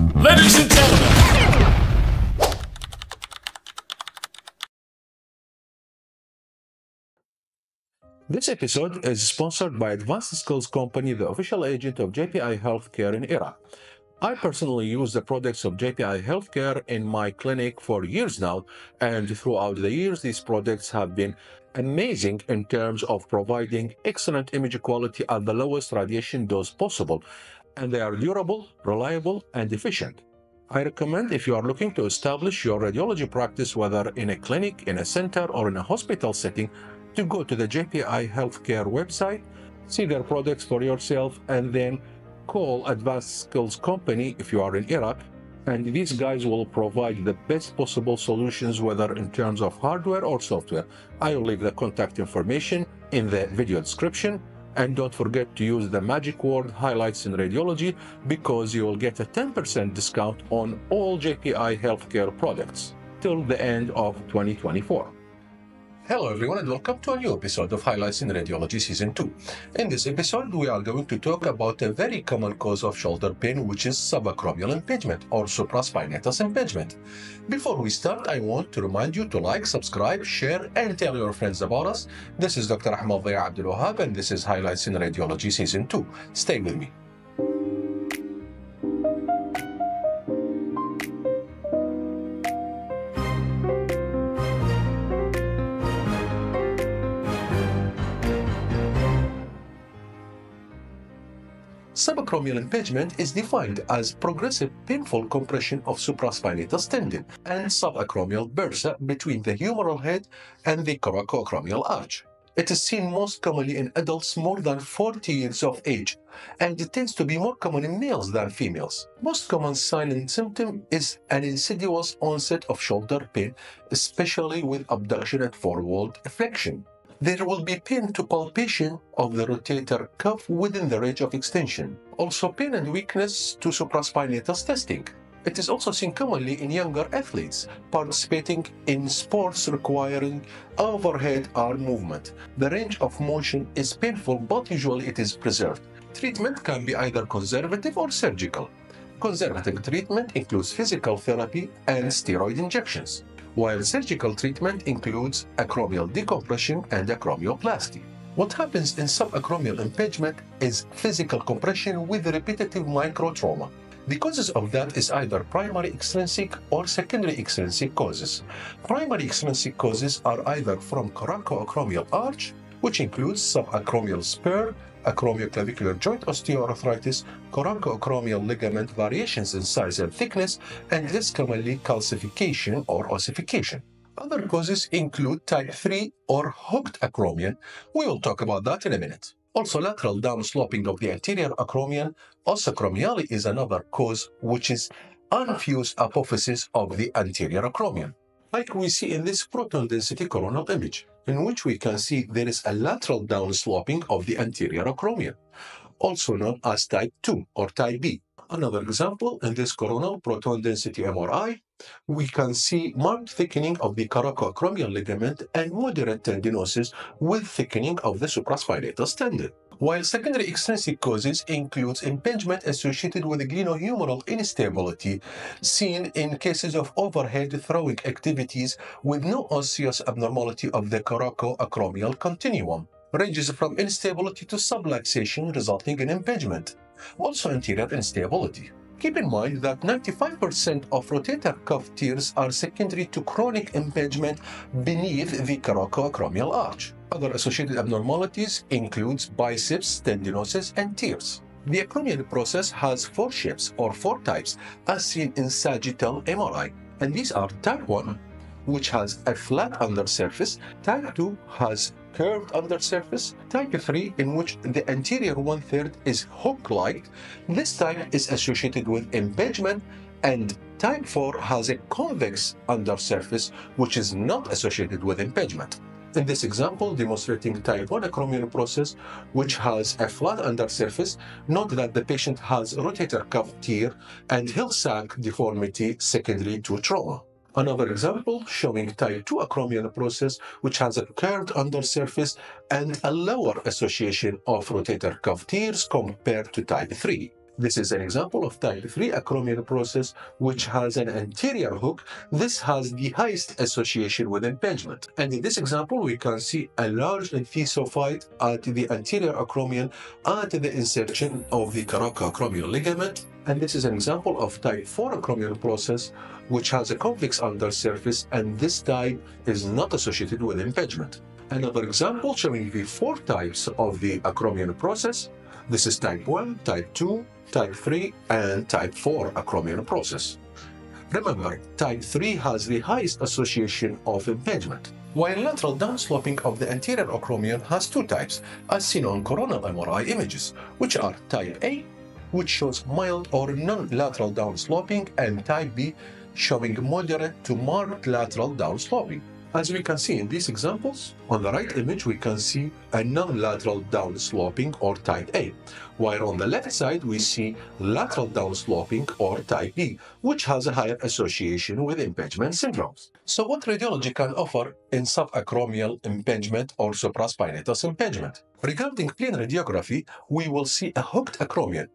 Ladies and gentlemen, This episode is sponsored by Advanced Skills Company, the official agent of JPI Healthcare in Iraq. I personally use the products of JPI Healthcare in my clinic for years now, and throughout the years, these products have been amazing in terms of providing excellent image quality at the lowest radiation dose possible, and they are durable, reliable, and efficient. I recommend if you are looking to establish your radiology practice, whether in a clinic, in a center, or in a hospital setting, to go to the JPI Healthcare website, see their products for yourself, and then call Advanced Skills Company if you are in Iraq. And these guys will provide the best possible solutions, whether in terms of hardware or software. I will leave the contact information in the video description. And don't forget to use the magic word highlights in radiology because you will get a 10% discount on all JPI healthcare products till the end of 2024. Hello everyone and welcome to a new episode of Highlights in Radiology Season 2. In this episode, we are going to talk about a very common cause of shoulder pain, which is subacromial impingement or supraspinatus impingement. Before we start, I want to remind you to like, subscribe, share, and tell your friends about us. This is Dr. Dhia Abdul Wahab, and this is Highlights in Radiology Season 2. Stay with me. Subacromial impingement is defined as progressive painful compression of supraspinatus tendon and subacromial bursa between the humeral head and the coracoacromial arch. It is seen most commonly in adults more than 40 years of age, and it tends to be more common in males than females. Most common sign and symptom is an insidious onset of shoulder pain, especially with abduction and forward flexion there will be pain to palpation of the rotator cuff within the range of extension. Also pain and weakness to supraspinatus testing. It is also seen commonly in younger athletes participating in sports requiring overhead arm movement. The range of motion is painful, but usually it is preserved. Treatment can be either conservative or surgical. Conservative treatment includes physical therapy and steroid injections while surgical treatment includes acromial decompression and acromioplasty. What happens in subacromial impingement is physical compression with repetitive microtrauma. The causes of that is either primary extrinsic or secondary extrinsic causes. Primary extrinsic causes are either from coracoacromial arch, which includes subacromial spur, acromioclavicular joint osteoarthritis, coracoacromial ligament variations in size and thickness, and less commonly calcification or ossification. Other causes include type 3 or hooked acromion. We will talk about that in a minute. Also, lateral downsloping of the anterior acromion, os acromiale is another cause, which is unfused apophysis of the anterior acromion. Like we see in this proton density coronal image in which we can see there is a lateral downsloping of the anterior acromion, also known as type 2 or type B. Another example, in this coronal proton density MRI, we can see marked thickening of the coracoacromial ligament and moderate tendinosis with thickening of the supraspinatus tendon. While secondary extrinsic causes includes impingement associated with glenohumeral instability seen in cases of overhead throwing activities with no osseous abnormality of the coracoacromial continuum, ranges from instability to subluxation resulting in impingement, also anterior instability. Keep in mind that 95% of rotator cuff tears are secondary to chronic impingement beneath the coracoacromial arch. Other associated abnormalities includes biceps, tendinosis, and tears. The acromion process has four shapes or four types as seen in sagittal MRI, and these are type 1, which has a flat undersurface, type 2 has curved undersurface, type 3 in which the anterior one-third is hook-like. This type is associated with impingement and type 4 has a convex undersurface which is not associated with impingement. In this example, demonstrating type 1 acromion process, which has a flat undersurface, note that the patient has rotator cuff tear and Hill-Sachs deformity secondary to trauma. Another example showing type 2 acromion process, which has a curved undersurface and a lower association of rotator cuff tears compared to type 3. This is an example of type 3 acromion process which has an anterior hook. This has the highest association with impingement. And in this example, we can see a large enthesophyte at the anterior acromion at the insertion of the coracoacromial ligament. And this is an example of type 4 acromion process which has a convex undersurface and this type is not associated with impingement. Another example showing the four types of the acromion process. This is type 1, type 2, type 3, and type 4 acromion process. Remember, type 3 has the highest association of impingement, while lateral downsloping of the anterior acromion has two types, as seen on coronal MRI images, which are type A, which shows mild or non-lateral downsloping, and type B, showing moderate to marked lateral downsloping. As we can see in these examples, on the right image we can see a non-lateral downsloping or type A, while on the left side we see lateral downsloping or type B, which has a higher association with impingement syndromes. So what radiology can offer in subacromial impingement or supraspinatus impingement? Regarding plain radiography, we will see a hooked acromion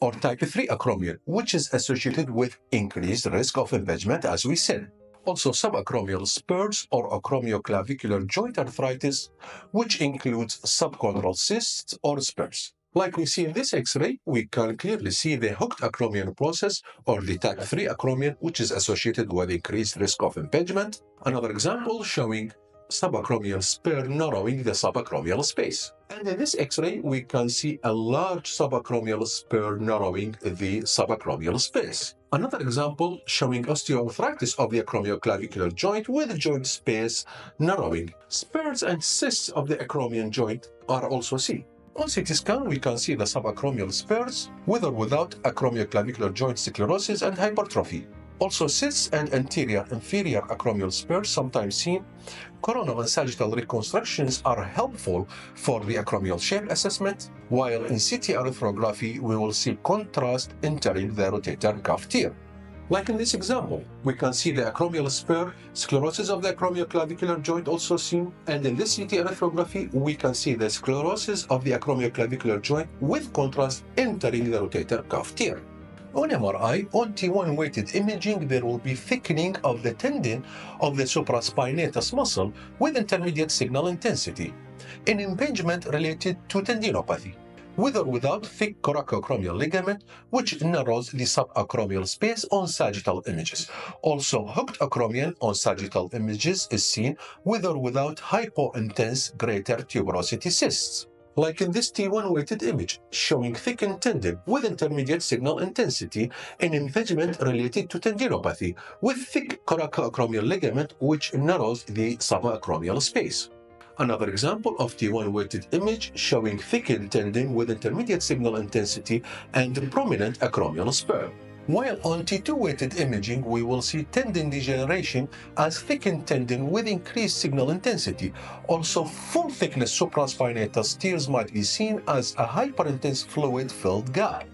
or type 3 acromion, which is associated with increased risk of impingement as we said also subacromial spurs or acromioclavicular joint arthritis, which includes subchondral cysts or spurs. Like we see in this X-ray, we can clearly see the hooked acromion process or the type 3 acromion, which is associated with increased risk of impingement. Another example showing subacromial spur narrowing the subacromial space. And in this X-ray, we can see a large subacromial spur narrowing the subacromial space. Another example showing osteoarthritis of the acromioclavicular joint with joint space narrowing. Spurs and cysts of the acromion joint are also seen. On CT scan, we can see the subacromial spurs with or without acromioclavicular joint sclerosis and hypertrophy. Also, cysts and anterior inferior acromial spurs sometimes seen. Coronal and sagittal reconstructions are helpful for the acromial shape assessment, while in CT arthrography we will see contrast entering the rotator cuff tear. Like in this example, we can see the acromial spur, sclerosis of the acromioclavicular joint also seen, and in this CT arthrography, we can see the sclerosis of the acromioclavicular joint with contrast entering the rotator cuff tear. On MRI, on T1 weighted imaging, there will be thickening of the tendon of the supraspinatus muscle with intermediate signal intensity, an impingement related to tendinopathy, with or without thick coracoacromial ligament, which narrows the subacromial space on sagittal images. Also, hooked acromion on sagittal images is seen with or without hypointense greater tuberosity cysts like in this T1 weighted image, showing thickened tendon with intermediate signal intensity and impingement related to tendinopathy, with thick coracoacromial ligament which narrows the subacromial space. Another example of T1 weighted image showing thickened tendon with intermediate signal intensity and prominent acromial spur. While on T2 weighted imaging, we will see tendon degeneration as thickened tendon with increased signal intensity. Also, full thickness supraspinatus tears might be seen as a hyperintense fluid-filled gap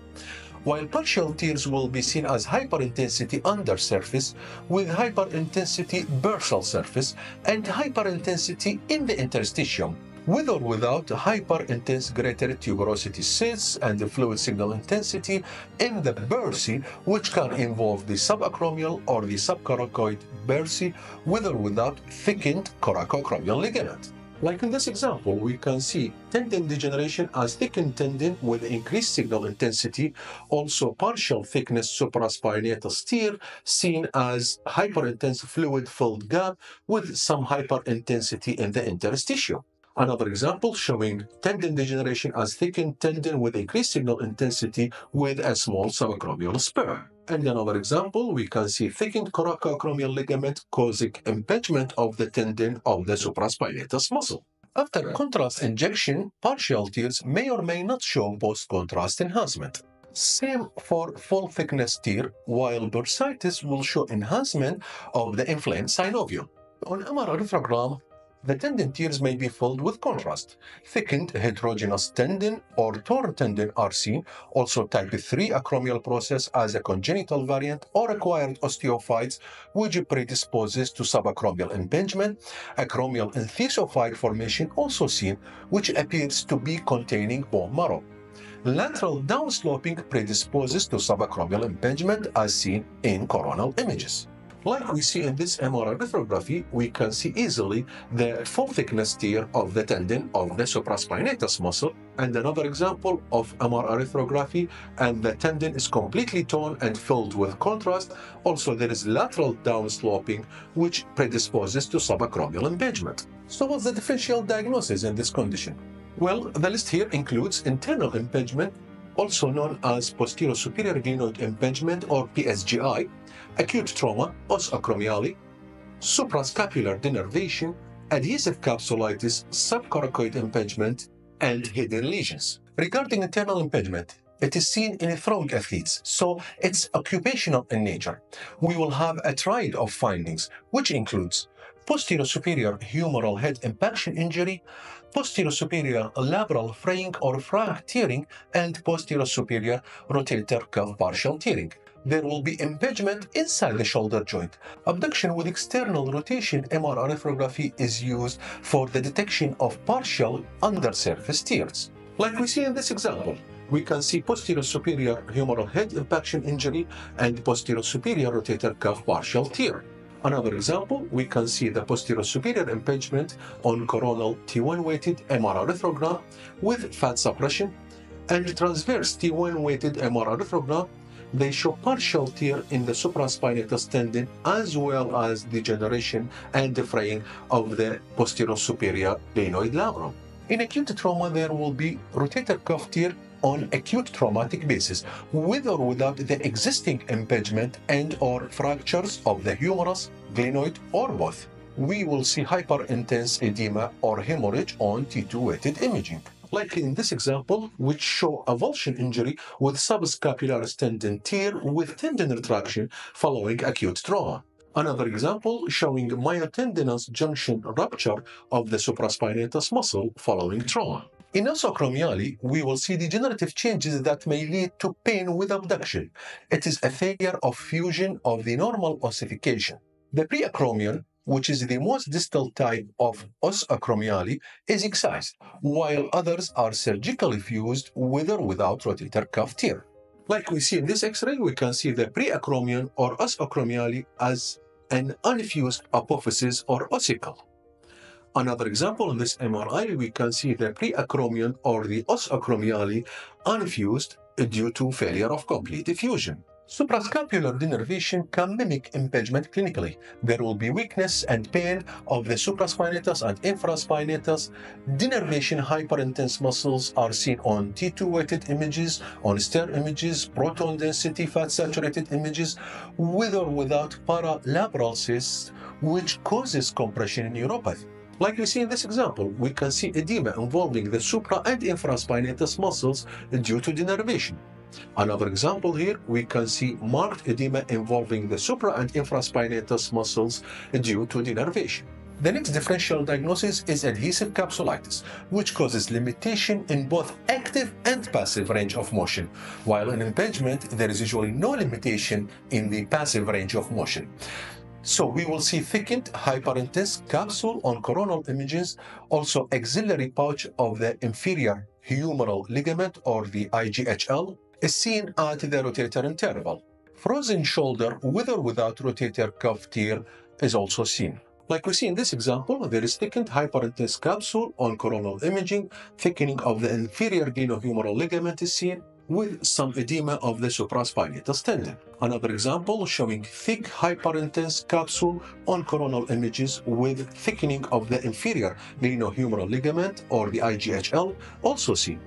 while partial tears will be seen as hyperintensity undersurface with hyperintensity bursal surface and hyperintensity in the interstitium with or without hyper-intense greater tuberosity cysts and the fluid signal intensity in the bursae, which can involve the subacromial or the subcoracoid bursae, with or without thickened coracoacromial ligament. Like in this example, we can see tendon degeneration as thickened tendon with increased signal intensity, also partial thickness supraspinatus tear seen as hyperintense fluid-filled gap with some hyperintensity in the interstitium. Another example showing tendon degeneration as thickened tendon with increased signal intensity with a small subacromial spur. And another example, we can see thickened coracoacromial ligament causing impingement of the tendon of the supraspinatus muscle. After contrast injection, partial tears may or may not show post-contrast enhancement. Same for full thickness tear, while bursitis will show enhancement of the inflamed synovium. On MR arthrogram, the tendon tears may be filled with contrast. Thickened heterogeneous tendon or torn tendon are seen, also type 3 acromial process as a congenital variant or acquired osteophytes, which predisposes to subacromial impingement. Acromial enthesophyte formation also seen, which appears to be containing bone marrow. Lateral downsloping predisposes to subacromial impingement as seen in coronal images. Like we see in this MRI arthrography, we can see easily the full thickness tear of the tendon of the supraspinatus muscle. And another example of MR arthrography, and the tendon is completely torn and filled with contrast. Also, there is lateral downsloping, which predisposes to subacromial impingement. So what's the differential diagnosis in this condition? Well, the list here includes internal impingement, also known as posterior superior glenoid impingement or PSGI, acute trauma, os acromiale, suprascapular denervation, adhesive capsulitis, subcoracoid impingement, and hidden lesions. Regarding internal impingement, it is seen in throwing athletes, so it's occupational in nature. We will have a triad of findings, which includes posterior superior humeral head impaction injury, posterior superior labral fraying or frag tearing, and posterior superior rotator cuff partial tearing. There will be impingement inside the shoulder joint. Abduction with external rotation MR arthrography is used for the detection of partial undersurface tears. Like we see in this example, we can see posterior superior humeral head impaction injury and posterior superior rotator cuff partial tear. Another example, we can see the posterior superior impingement on coronal T1 weighted MR arthrogram with fat suppression and transverse T1 weighted MR arthrogram. They show partial tear in the supraspinatus tendon as well as degeneration and fraying of the posterior superior glenoid labrum. In acute trauma, there will be rotator cuff tear on acute traumatic basis with or without the existing impingement and or fractures of the humerus, glenoid or both. We will see hyperintense edema or hemorrhage on T2 weighted imaging. Like in this example, which show avulsion injury with subscapular tendon tear with tendon retraction following acute trauma. Another example showing myotendinous junction rupture of the supraspinatus muscle following trauma. In acromiale, we will see degenerative changes that may lead to pain with abduction. It is a failure of fusion of the normal ossification. The preacromion, which is the most distal type of os acromiale, is excised, while others are surgically fused with or without rotator cuff tear. Like we see in this X-ray, we can see the preacromion or os acromiale as an unfused apophysis or ossicle. Another example in this MRI, we can see the preacromion or the os acromiale unfused due to failure of complete fusion. Suprascapular denervation can mimic impingement clinically. There will be weakness and pain of the supraspinatus and infraspinatus. Denervation hyperintense muscles are seen on T2 weighted images, on STIR images, proton density fat saturated images, with or without paralabral cysts, which causes compression in neuropathy. Like we see in this example, we can see edema involving the supra and infraspinatus muscles due to denervation. Another example here, we can see marked edema involving the supra and infraspinatus muscles due to denervation. The next differential diagnosis is adhesive capsulitis, which causes limitation in both active and passive range of motion, while in impingement there is usually no limitation in the passive range of motion. So we will see thickened hyperintense capsule on coronal images, also axillary pouch of the inferior humeral ligament or the IGHL is seen at the rotator interval. Frozen shoulder with or without rotator cuff tear is also seen. Like we see in this example, there is thickened hyperintense capsule on coronal imaging, thickening of the inferior glenohumeral ligament is seen, with some edema of the supraspinatus tendon. Another example showing thick hyperintense capsule on coronal images with thickening of the inferior glenohumeral ligament or the IGHL also seen.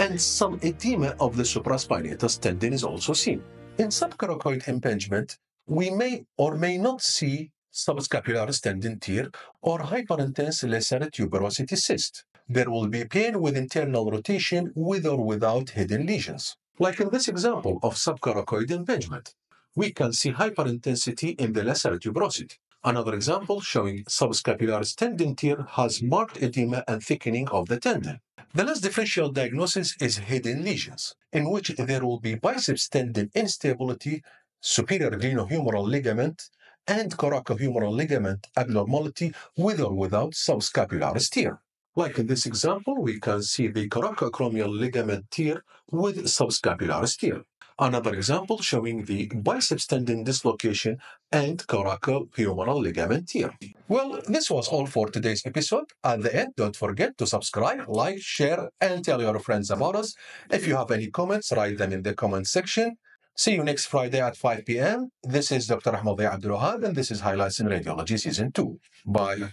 And some edema of the supraspinatus tendon is also seen. In subcoracoid impingement, we may or may not see subscapular tendon tear or hyperintense lesser tuberosity cyst there will be pain with internal rotation with or without hidden lesions. Like in this example of subcoracoid impingement, we can see hyperintensity in the lesser tuberosity. Another example showing subscapular tendon tear has marked edema and thickening of the tendon. The last differential diagnosis is hidden lesions, in which there will be biceps tendon instability, superior glenohumeral ligament, and coracohumeral ligament abnormality with or without subscapular tear. Like in this example, we can see the coracoacromial ligament tear with subscapularis tear. Another example showing the biceps tendon dislocation and coracohumeral ligament tear. Well, this was all for today's episode. At the end, don't forget to subscribe, like, share, and tell your friends about us. If you have any comments, write them in the comment section. See you next Friday at 5 p.m. This is Dr. Ahmed Abdul and this is Highlights in Radiology Season 2. Bye.